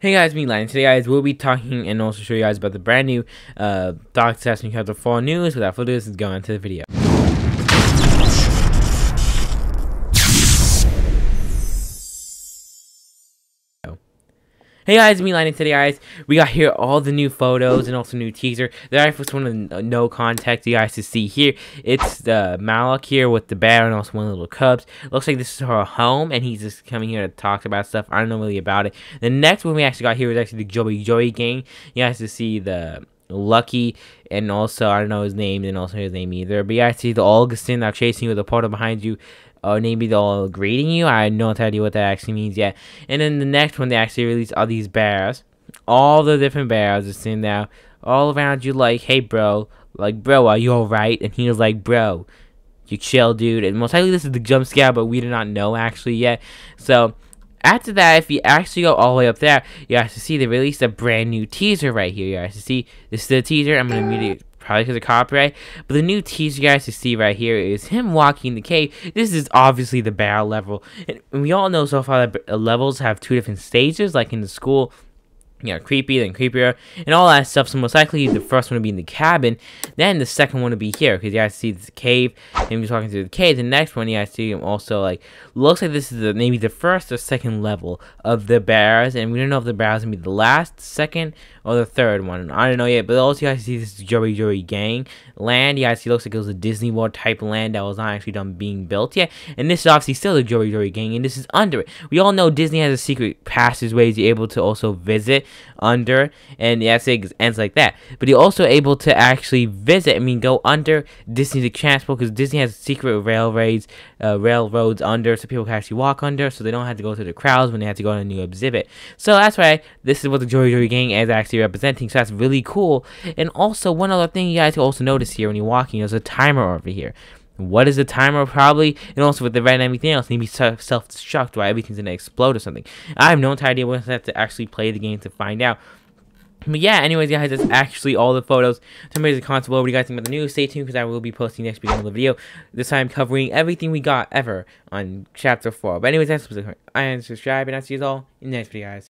Hey guys, me Lion. Today guys, we'll be talking and also show you guys about the brand new uh, Dark Deception Chapter 4 news. Without further ado, let's go into the video. Hey guys, me Lightning today guys. We got here all the new photos and also new teaser. The first one of no contact you guys to see here. It's uh, the Malak here with the bear and also one of the little cubs. Looks like this is her home and he's just coming here to talk about stuff. I don't know really about it. The next one we actually got here was actually the Joy Joy gang. You guys to see the Lucky, and also I don't know his name, and also his name either. But yeah, see the Augustin that chasing you with a portal behind you, uh, or maybe they'll greeting you. I have no idea what that actually means yet. And then the next one they actually release all these bears, all the different bears are sitting there all around you, like, hey bro, like bro, are you alright? And he was like, bro, you chill, dude. And most likely this is the jump scare, but we do not know actually yet. So after that, if you actually go all the way up there, you have to see they released a brand new teaser right here. You to see this is the teaser. I'm gonna immediately probably because of copyright. But the new teaser you guys to see right here is him walking the cave. This is obviously the barrel level, and we all know so far that uh, levels have two different stages, like in the school you know, creepy, then creepier, and all that stuff. So most likely the first one would be in the cabin, then the second one would be here, because you guys see the cave, we're talking through the cave. The next one you guys see him also like looks like this is the, maybe the first or second level of the bears, and we don't know if the bears gonna be the last, second, or the third one. I don't know yet, but also you guys see this Joy Joy gang land. You guys see looks like it was a Disney World type land that was not actually done being built yet, and this is obviously still the Joy Joy gang, and this is under it. We all know Disney has a secret passageways you're able to also visit under, and the essay ends like that. But you're also able to actually visit, I mean, go under Disney's transport, because Disney has secret uh, railroads under, so people can actually walk under, so they don't have to go through the crowds when they have to go on a new exhibit. So that's why this is what the Joy Joy gang is actually representing, so that's really cool. And also, one other thing you guys can also notice here when you're walking, there's a timer over here. What is the timer? Probably, and also with the red and everything else, maybe self-destruct or everything's gonna explode or something. I have no idea. We'll have to actually play the game to find out. But yeah, anyways, guys, that's actually all the photos. Me the comments below what do you guys think about the news. Stay tuned because I will be posting next week another video. This time covering everything we got ever on Chapter 4. But anyways, that's I am subscribe and I'll see you all in the next video, guys.